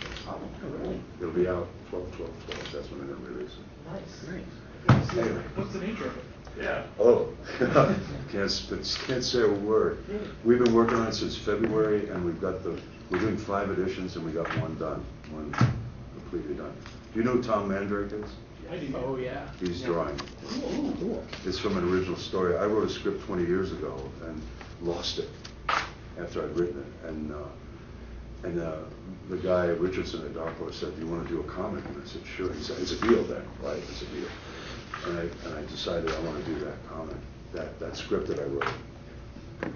so. Oh, really? It'll be out twelve, twelve, twelve, that's when they're gonna release it. Nice. What's the- Anyway. What's the nature of it? Yeah. Oh, can't, sp- can't say a word. We've been working on it since February, and we've got the, we're doing five editions, and we got one done, one completely done. Do you know who Tom Mandrake is? I do. Oh, yeah. He's Yeah. drawing. Ooh, cool. It's from an original story. I wrote a script 20 years ago and lost it after I'd written it. And, uh, and uh, the guy, Richardson at Dark Horse, said, do you want to do a comic? And I said, sure. He said, it's a deal then, right? It's a deal. And I, and I decided I want to do that comic, that, that script that I wrote.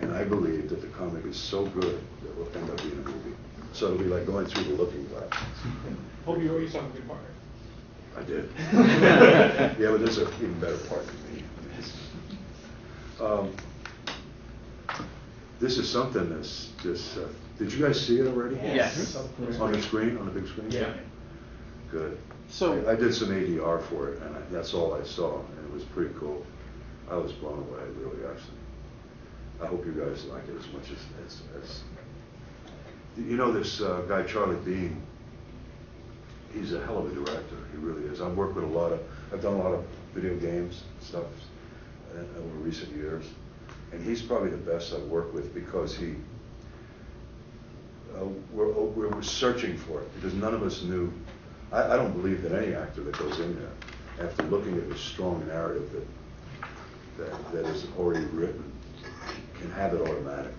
And I believe that the comic is so good that it will end up being a movie. So it'll be like going through the looking glass. Hope you always saw a good part. I did. Yeah, but there's an even better part than me. Um, This is something that's, just. uh, did you guys see it already? Yes. On the screen, on the big screen? Yeah. Good. So- I I did some ADR for it, and I- that's all I saw, and it was pretty cool. I was blown away, really, actually. I hope you guys like it as much as, as, as, you know this uh, guy Charlie Bean? He's a hell of a director, he really is. I've worked with a lot of, I've done a lot of video games, stuff, uh, over recent years. And he's probably the best I've worked with because he, uh, we're, we're we're searching for it, because none of us knew, I, I don't believe that any actor that goes in there, after looking at the strong narrative that, that, that is already written, can have it automatically.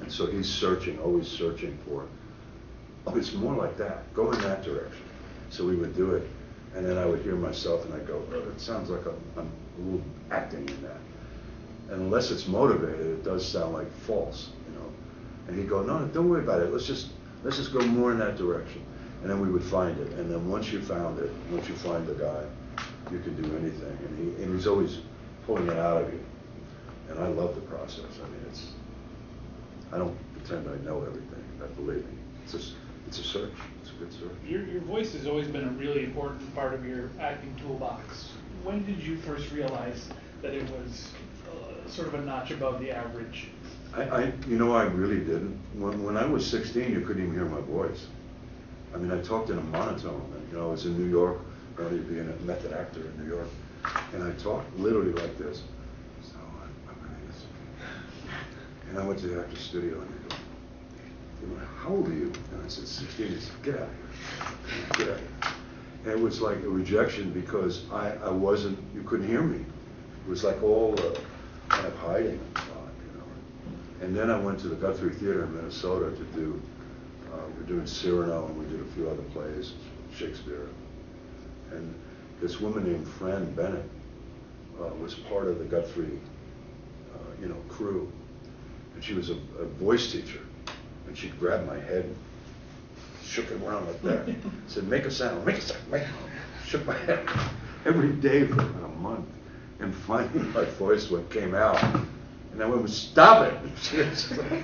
And so he's searching, always searching for, oh, it's more like that, go in that direction. So we would do it, and then I would hear myself and I'd go, oh, it sounds like I'm, I'm acting in that. Unless it's motivated, it does sound like false, you know. And he'd go, no, don't worry about it. Let's just let's just go more in that direction. And then we would find it. And then once you found it, once you find the guy, you can do anything. And he and he's always pulling it out of you. And I love the process. I mean, it's I don't pretend I know everything. But believe me, it's s- it's a search. It's a good search. Your, your voice has always been a really important part of your acting toolbox. When did you first realize that it was sort of a notch above the average? I, I, you know, I really didn't. When, when I was 16, you couldn't even hear my voice. I mean, I talked in a monotone. And, you know, I was in New York, early being a method actor in New York, and I talked literally like this. So. And I went to the actor's studio, and they go, how old are you? And I said, 16. He said, get out of here. Get out of here. And it was like a rejection because I, I wasn't, you couldn't hear me. It was like all uh, kind of hiding and thought, you know. And then I went to the Guthrie Theater in Minnesota to do, uh, we're doing Cyrano and we did a few other plays, Shakespeare. And this woman named Fran Bennett uh, was part of the Guthrie, uh, you know, crew. And she was a, a voice teacher. And she'd grab my head and shook it around like that. Said, make a sound, make a sound, make a sound. Shook my head every day for about a month. And finally my voice went, came out. And I went, stop it. She was like-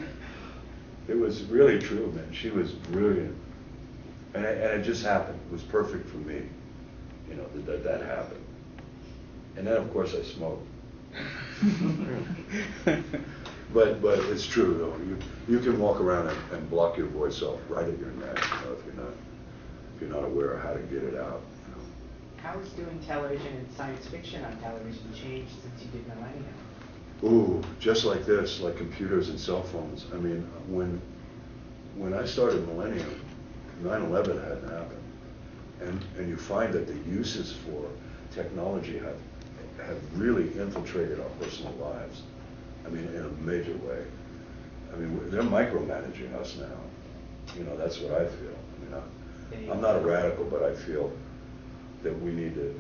it was really true, man. She was brilliant. And it, and it just happened. It was perfect for me, you know, that that, that happened. And then, of course, I smoked. But, but it's true, though. You, you can walk around and, and block your voice off right at your neck, you know, if you're not, if you're not aware of how to get it out. How has doing television and science fiction on television changed since you did Millennium? Ooh, just like this, like computers and cell phones. I mean, when, when I started Millennium, 9/11 hadn't happened. And, and you find that the uses for technology have, have really infiltrated our personal lives. I mean, in a major way. I mean, they're micromanaging us now. You know, that's what I feel. I mean, I, I'm not a radical, but I feel that we need to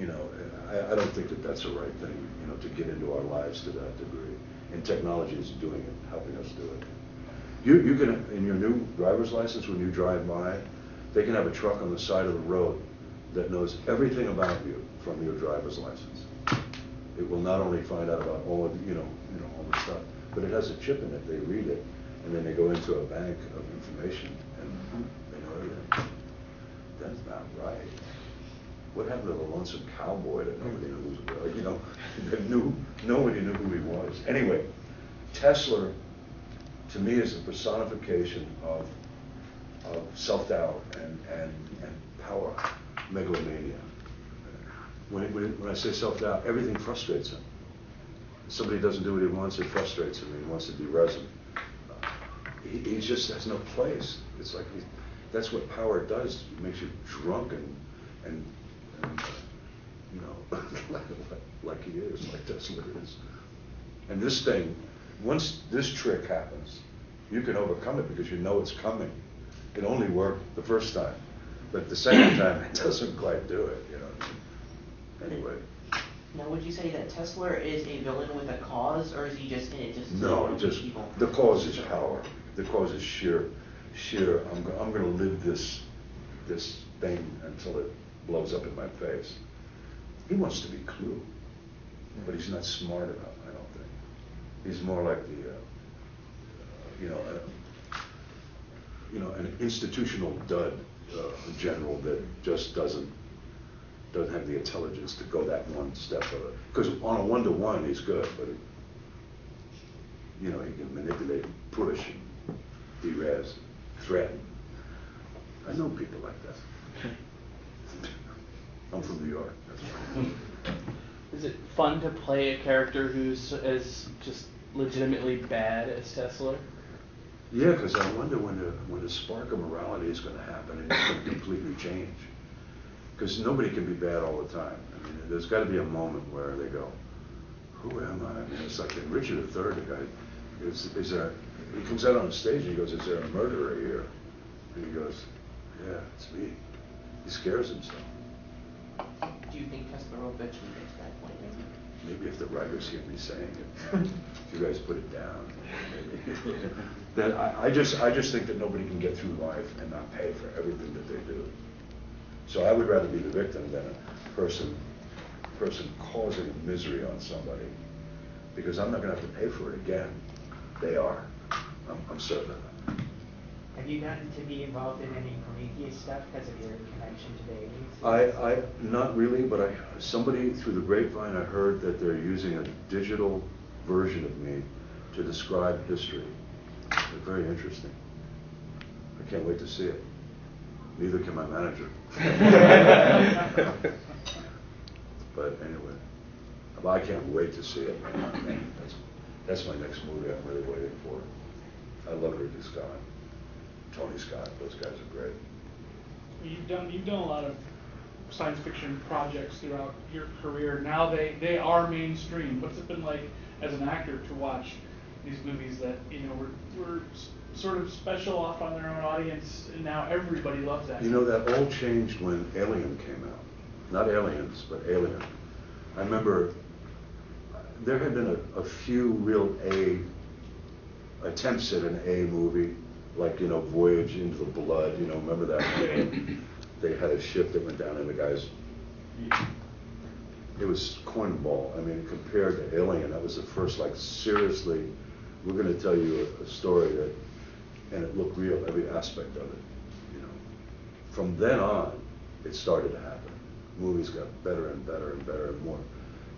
you know, I, I don't think that that's the right thing, you know, to get into our lives to that degree. And technology is doing it, helping us do it. You, you can, in your new driver's license, when you drive by, they can have a truck on the side of the road that knows everything about you from your driver's license. It will not only find out about all of, you know, you know, all the stuff, but it has a chip in it, they read it, and then they go into a bank of information, and everything. That's not right. What happened to the lonesome cowboy that nobody knew who was, you know, knew, nobody knew who he was. Anyway, Tesler, to me, is a personification of of self-doubt and, and, and power, megalomania. When, when, when I say self-doubt, everything frustrates him. If Somebody doesn't do what he wants, it frustrates him, he wants to be. Uh, He, he just has no place. It's like, he- that's what power does, it makes you drunk and, and, and, you know, like, like he is, like Tesler is. And this thing, once this trick happens, you can overcome it because you know it's coming. It only worked the first time, but the second time, it doesn't quite do it, you know. Anyway, Now, would you say that Tesler is a villain with a cause, or is he just in it just no, just, people? the cause is power. The cause is sheer, sheer, I'm, I'm gonna live this, this thing until it blows up in my face. He wants to be Clu, but he's not smart enough, I don't think. He's more like the, uh, you know, uh, you know, an institutional dud uh, general that just doesn't doesn't have the intelligence to go that one step further. Because on a one to one, he's good, but you know, he can manipulate, push, and derez, threaten. I know people like that. I'm from New York. Is it fun to play a character who's as just legitimately bad as Tesler? Yeah, because I wonder when the when the spark of morality is going to happen and it's going to completely change. Because nobody can be bad all the time. I mean, there's got to be a moment where they go, "Who am I?" I mean, it's like in Richard III, the guy is is there. He comes out on the stage and he goes, "Is there a murderer here?" And he goes, "Yeah, it's me." He scares himself. Do you think will eventually get to that point? maybe? Maybe if the writers hear me saying it, if you guys put it down, maybe. Then I, I just, I just think that nobody can get through life and not pay for everything that they do. So I would rather be the victim than a person, person causing misery on somebody, because I'm not gonna have to pay for it again. They are. I'm, I'm certain of that. Have you gotten to be involved in any Prometheus stuff because of your connection to the aliens? I, I, not really, but I, somebody through the grapevine, I heard that they're using a digital version of me to describe history. They're very interesting. I can't wait to see it. Neither can my manager. But anyway, well, I can't wait to see it. That's, that's my next movie I'm really waiting for. I love Ridley Scott, Tony Scott, those guys are great. You've done, you've done a lot of science fiction projects throughout your career. Now they, they are mainstream. What's it been like as an actor to watch these movies that, you know, were, were sort of special off on their own audience and now everybody loves that? You know, that all changed when Alien came out. Not Aliens, but Alien. I remember uh, there had been a, a few real A attempts at an A movie, like, you know, Voyage into the Blood, you know, remember that? one? They had a ship that went down and the guys, it was cornball. I mean, compared to Alien, that was the first, like, seriously, we're gonna tell you a, a story that, and it looked real, every aspect of it, you know. From then on, it started to happen. Movies got better and better and better and more,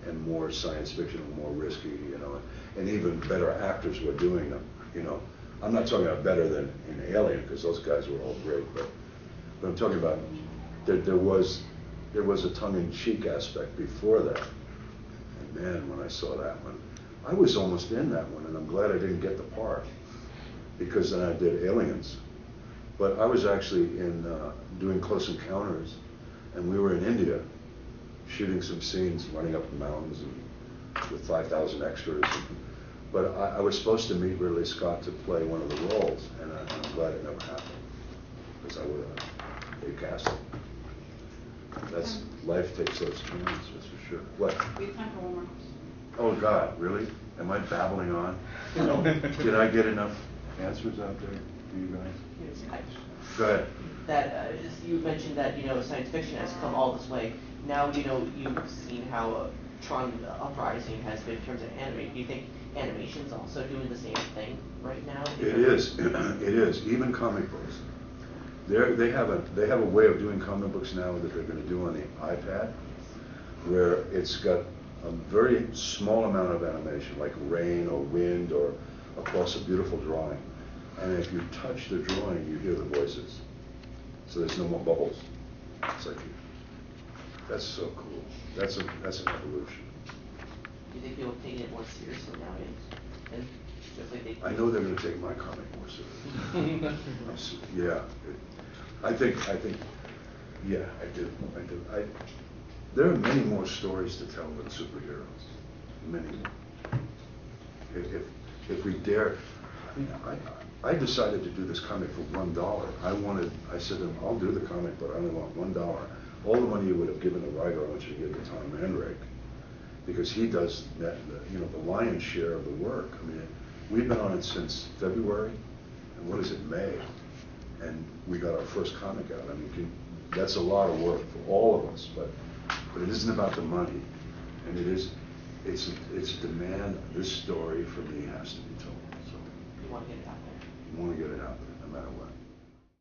and more science fiction and more risky, you know, and even better actors were doing them, you know. I'm not talking about better than in Alien, because those guys were all great, but, but I'm talking about, there, there was, there was a tongue-in-cheek aspect before that. And man, when I saw that one, I was almost in that one, and I'm glad I didn't get the part, because then I did Aliens. But I was actually in, uh, doing Close Encounters, and we were in India, shooting some scenes, running up the mountains and with 5,000 extras. But I, I was supposed to meet Ridley Scott to play one of the roles, and I, I'm glad it never happened, because I would have, they cast it. That's, life takes those turns, that's for sure. What? We have time for one more question. Oh, God, really? Am I babbling on? Did I get enough answers out there for you guys? Yes, I- Go ahead. That, uh, just- you mentioned that, you know, science fiction has come all this way. Now, you know, you've seen how uh, Tron Uprising has been in terms of anime. Do you think animation's also doing the same thing right now? It is, it is, even comic books. They're, they have a, they have a way of doing comic books now that they're gonna do on the iPad, where it's got a very small amount of animation, like rain or wind or across a beautiful drawing. And if you touch the drawing, you hear the voices. So there's no more bubbles. It's like, that's so cool. That's a, that's an evolution. Do you think people taking it more seriously nowadays? And just like they. I know they're gonna take my comic more seriously. Yeah, I think, I think, yeah, I do, I do. I, there are many more stories to tell than superheroes, many more. If, if, if we dare, I mean, I, I decided to do this comic for one dollar. I wanted, I said to I'll do the comic, but I only want one dollar. All the money you would have given the writer, I want you to give to Tom Mandrake, because he does that, the- you know, the lion's share of the work. I mean, we've been on it since February, and what is it, May? And we got our first comic out. I mean, can, that's a lot of work for all of us, but, but it isn't about the money. And it is, it's, it's a demand, this story for me has to be told, so You wanna get it out there. you wanna get it out there, no matter what.